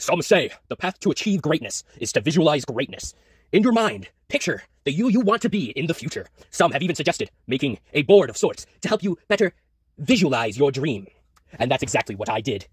Some say the path to achieve greatness is to visualize greatness. In your mind, picture the you you want to be in the future. Some have even suggested making a board of sorts to help you better visualize your dream. And that's exactly what I did.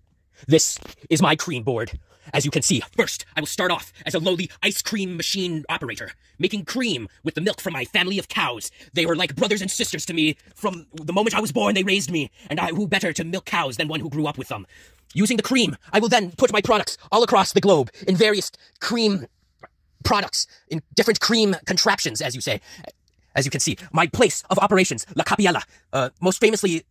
This is my cream board. As you can see, first, I will start off as a lowly ice cream machine operator, making cream with the milk from my family of cows. They were like brothers and sisters to me. From the moment I was born, they raised me, and I, who better to milk cows than one who grew up with them? Using the cream, I will then put my products all across the globe in various cream products, in different cream contraptions, as you say. As you can see, my place of operations, La Capiella, uh, most famously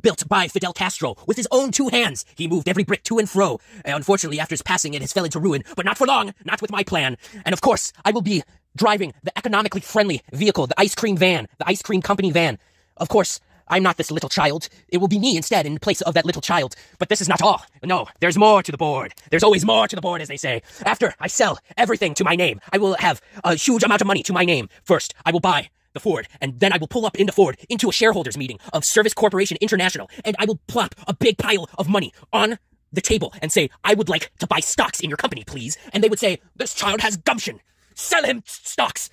built by Fidel Castro with his own two hands. He moved every brick to and fro. And unfortunately, after his passing, it has fell into ruin, but not for long, not with my plan. And of course, I will be driving the economically friendly vehicle, the ice cream van, the ice cream company van. Of course, I'm not this little child. It will be me instead in place of that little child. But this is not all. No, there's more to the board. There's always more to the board, as they say. After I sell everything to my name, I will have a huge amount of money to my name. First, I will buy the Ford, and then I will pull up into Ford into a shareholders meeting of Service Corporation International, and I will plop a big pile of money on the table and say, I would like to buy stocks in your company, please. And they would say, this child has gumption. Sell him stocks.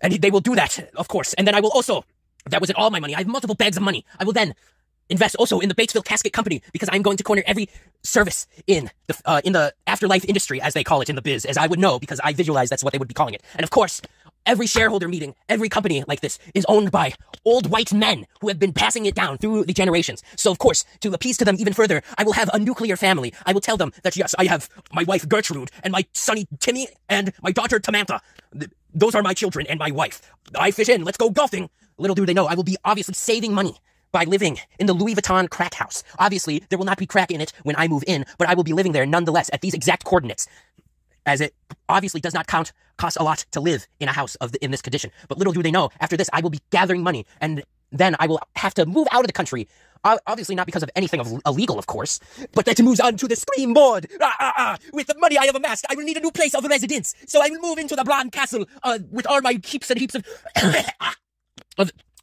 And they will do that, of course. And then I will also, that wasn't all my money. I have multiple bags of money. I will then invest also in the Batesville Casket Company because I'm going to corner every service in the uh, in the afterlife industry, as they call it in the biz, as I would know because I visualize that's what they would be calling it. And of course, every shareholder meeting, every company like this is owned by old white men who have been passing it down through the generations. So of course, to appease to them even further, I will have a nuclear family. I will tell them that yes, I have my wife Gertrude and my sonny Timmy and my daughter Tamantha. Those are my children and my wife. I fish in. Let's go golfing. Little do they know, I will be obviously saving money by living in the Louis Vuitton crack house. Obviously, there will not be crack in it when I move in, but I will be living there nonetheless at these exact coordinates. As it obviously does not count, cost a lot to live in a house of the, in this condition. But little do they know, after this, I will be gathering money, and then I will have to move out of the country. Obviously, not because of anything of illegal, of course, but that moves on to the scream board. Ah, ah, ah. With the money I have amassed, I will need a new place of residence. So I will move into the Blonde Castle uh, with all my heaps and heaps of of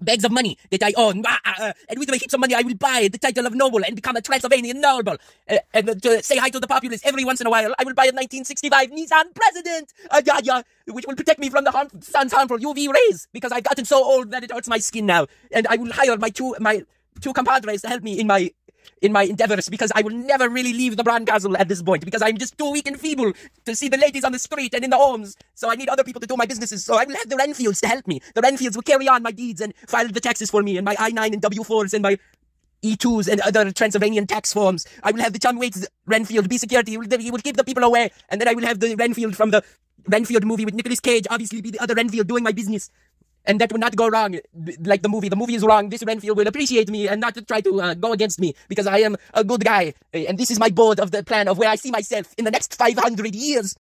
bags of money that I own. Ah, ah, ah. and with my heaps of money, I will buy the title of noble and become a Transylvanian noble. Uh, and to say hi to the populace every once in a while, I will buy a 1965 Nissan President, uh, yeah, yeah, which will protect me from the sun's harmful UV rays because I've gotten so old that it hurts my skin now. And I will hire my two my two compadres to help me in my in my endeavors because I will never really leave the Bran Castle at this point because I'm just too weak and feeble to see the ladies on the street and in the homes. So I need other people to do my businesses. So I will have the Renfields to help me. The Renfields will carry on my deeds and file the taxes for me and my I-9 and W4s and my E2s and other Transylvanian tax forms. I will have the John Waits Renfield be security. He will, he will keep the people away. And then I will have the Renfield from the Renfield movie with Nicolas Cage obviously be the other Renfield doing my business and that would not go wrong like the movie. The movie is wrong. This Renfield will appreciate me and not try to uh, go against me because I am a good guy. And this is my board of the plan of where I see myself in the next 500 years.